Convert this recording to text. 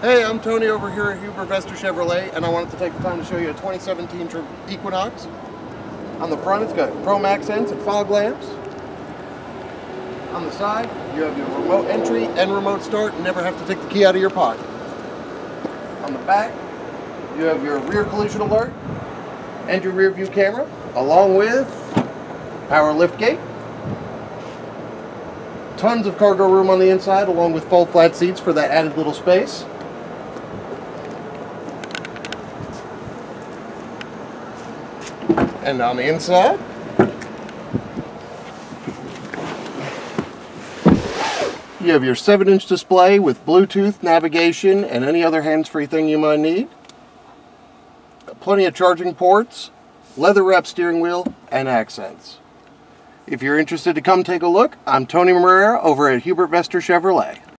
Hey, I'm Tony over here at Hubert Vester Chevrolet, and I wanted to take the time to show you a 2017 Tri- Equinox. On the front, it's got chrome accents and fog lamps. On the side, you have your remote entry and remote start, and never have to take the key out of your pocket. On the back, you have your rear collision alert and your rear view camera, along with power lift gate. Tons of cargo room on the inside, along with fold flat seats for that added little space. And on the inside, you have your 7 inch display with Bluetooth, navigation, and any other hands free thing you might need. Plenty of charging ports, leather wrapped steering wheel, and accents. If you're interested to come take a look, I'm Tony Moreira over at Hubert Vester Chevrolet.